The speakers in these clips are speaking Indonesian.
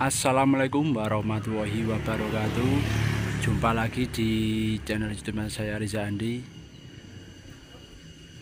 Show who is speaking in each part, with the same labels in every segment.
Speaker 1: Assalamualaikum warahmatullahi wabarakatuh. Jumpa lagi di channel youtube saya Riza Andi.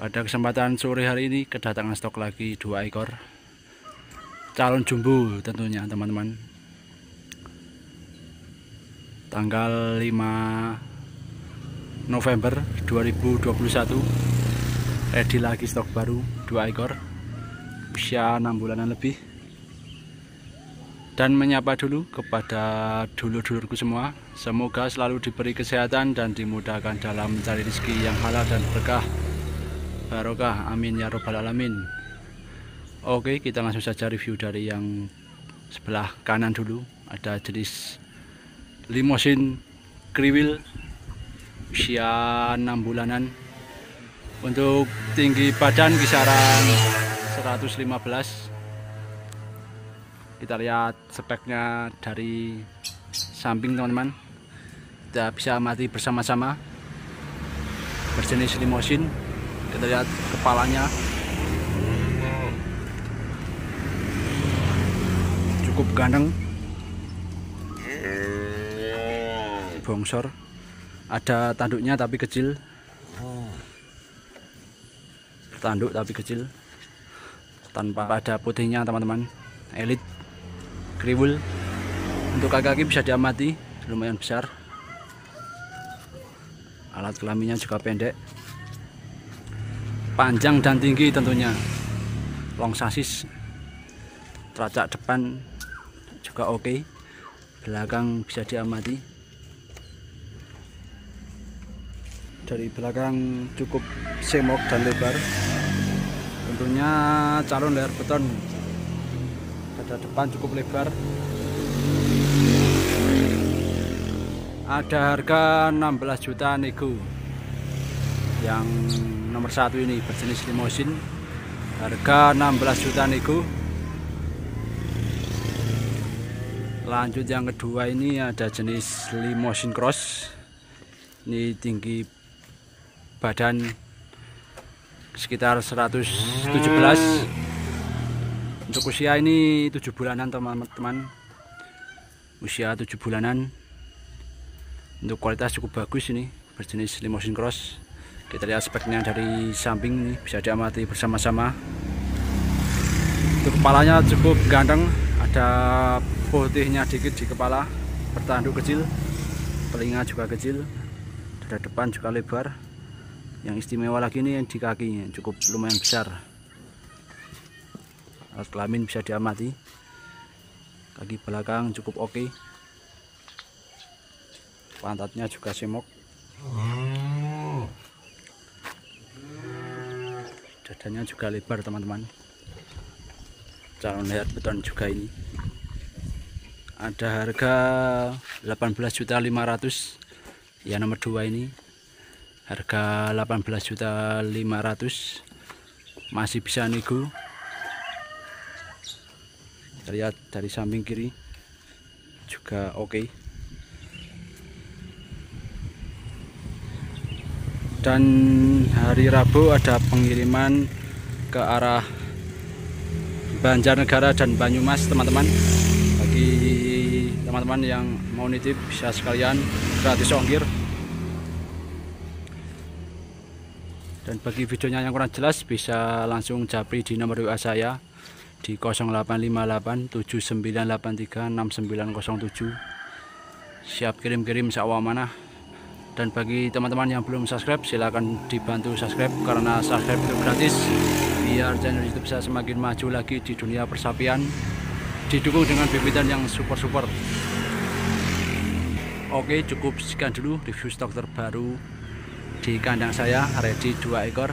Speaker 1: Pada kesempatan sore hari ini kedatangan stok lagi dua ekor Calon jumbo tentunya teman-teman. Tanggal 5 November 2021 Ready lagi stok baru dua ekor. Usia 6 bulanan lebih dan menyapa dulu kepada dulur-dulurku semua. Semoga selalu diberi kesehatan dan dimudahkan dalam mencari rezeki yang halal dan berkah. Barokah, amin ya robbal alamin. Oke, kita langsung saja review dari yang sebelah kanan dulu. Ada jenis limosin kriwil usia 6 bulanan. Untuk tinggi badan kisaran 115 kita lihat speknya dari samping teman-teman. Kita bisa amati bersama-sama. Berjenis limosin kita lihat kepalanya. Cukup ganteng bongsor. Ada tanduknya tapi kecil. Tanduk tapi kecil. Tanpa ada putihnya teman-teman. Elit kriwul untuk kaki-kaki bisa diamati lumayan besar. Alat kelaminnya juga pendek. Panjang dan tinggi tentunya. Long sasis. Teracak depan juga oke. Okay. belakang bisa diamati. Dari belakang cukup semok dan lebar. Tentunya calon layar beton pada depan cukup lebar. Ada harga 16 juta nego yang nomor satu ini berjenis limosin. Harga 16 juta nego lanjut yang kedua ini ada jenis limosin cross. Ini tinggi badan sekitar 117 untuk usia ini tujuh bulanan teman-teman. Usia tujuh bulanan. Untuk kualitas cukup bagus ini berjenis limousine cross. Kita lihat speknya dari samping ini bisa diamati bersama-sama. Untuk kepalanya cukup ganteng ada putihnya dikit di kepala bertanduk kecil telinga juga kecil dada depan juga lebar. Yang istimewa lagi ini di kakinya cukup lumayan besar alat kelamin bisa diamati. Kaki belakang cukup oke. Pantatnya juga semok. Dadanya juga lebar teman-teman. Calon lihat beton juga ini. Ada harga 18.500 ya nomor 2 ini. Harga 18.500 masih bisa nego lihat dari samping kiri. Juga oke. Okay. dan hari Rabu ada pengiriman ke arah Banjarnegara dan Banyumas teman-teman. Bagi teman-teman yang mau nitip bisa sekalian gratis ongkir. Dan bagi videonya yang kurang jelas bisa langsung japri di nomor WA saya di 085879836907 siap kirim-kirim seawal mana dan bagi teman-teman yang belum subscribe silahkan dibantu subscribe karena subscribe itu gratis biar channel youtube saya semakin maju lagi di dunia persapian. Didukung dengan bibitan yang super-super. Oke cukup sekian dulu review stok terbaru di kandang saya ready 2 ekor